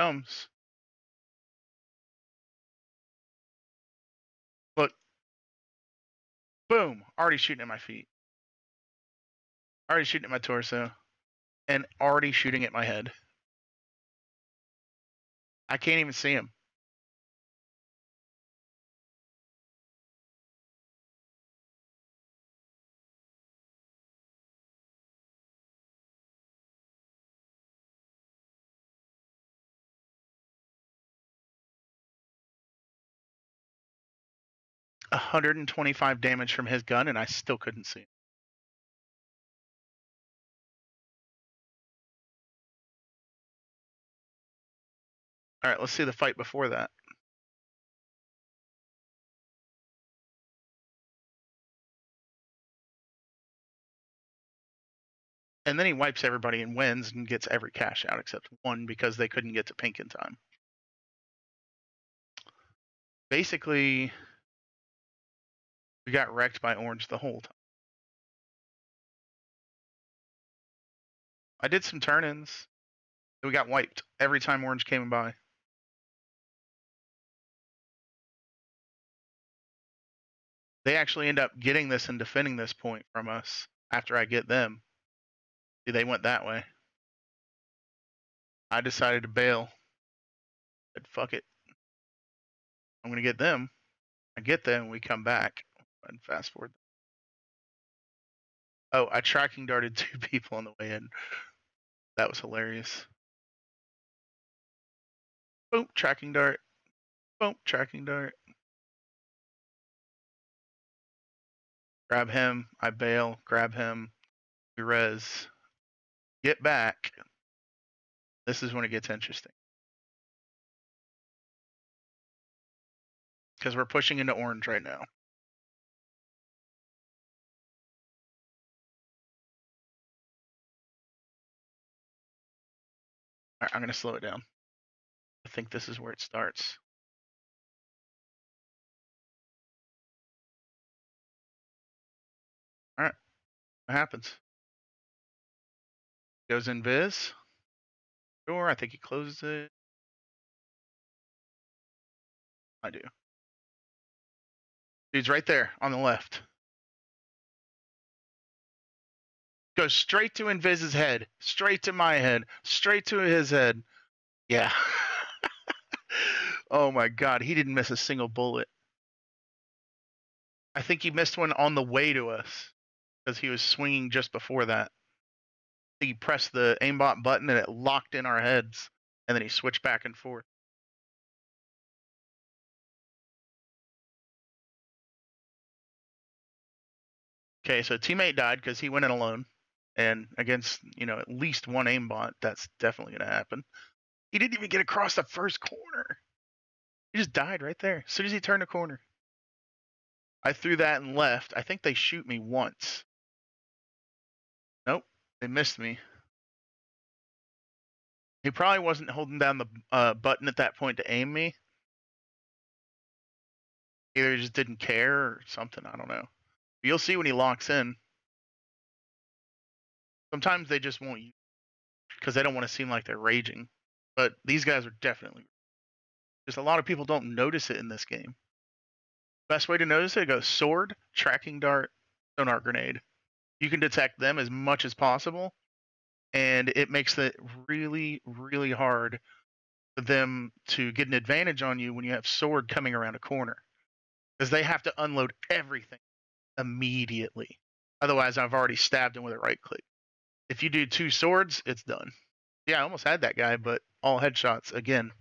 Comes. Look. Boom. Already shooting at my feet. Already shooting at my torso. And already shooting at my head. I can't even see him. Hundred and twenty-five damage from his gun, and I still couldn't see him. All right, let's see the fight before that. And then he wipes everybody and wins and gets every cash out except one because they couldn't get to pink in time. Basically, we got wrecked by orange the whole time. I did some turn-ins. We got wiped every time orange came by. They actually end up getting this and defending this point from us after I get them. See, they went that way. I decided to bail. Said, fuck it. I'm gonna get them. I get them, we come back and fast forward. Oh, I tracking darted two people on the way in. That was hilarious. Boom, tracking dart. Boom, tracking dart. Grab him. I bail. Grab him. We res. Get back. This is when it gets interesting. Because we're pushing into orange right now. Alright, I'm going to slow it down. I think this is where it starts. Alright, what happens? Goes inviz. Sure, I think he closes it. I do. Dude's right there on the left. Goes straight to Inviz's head, straight to my head, straight to his head. Yeah. oh my god, he didn't miss a single bullet. I think he missed one on the way to us because he was swinging just before that. He pressed the aimbot button and it locked in our heads, and then he switched back and forth. Okay, so teammate died because he went in alone, and against you know at least one aimbot, that's definitely gonna happen. He didn't even get across the first corner. He just died right there as soon as he turned a corner. I threw that and left. I think they shoot me once. Nope, they missed me. He probably wasn't holding down the uh, button at that point to aim me. Either he just didn't care or something. I don't know. You'll see when he locks in. Sometimes they just won't use because they don't want to seem like they're raging. But these guys are definitely just a lot of people don't notice it in this game. Best way to notice it goes sword, tracking dart, sonar grenade. You can detect them as much as possible, and it makes it really, really hard for them to get an advantage on you when you have sword coming around a corner, because they have to unload everything immediately. Otherwise, I've already stabbed him with a right click. If you do two swords, it's done. Yeah, I almost had that guy, but all headshots again.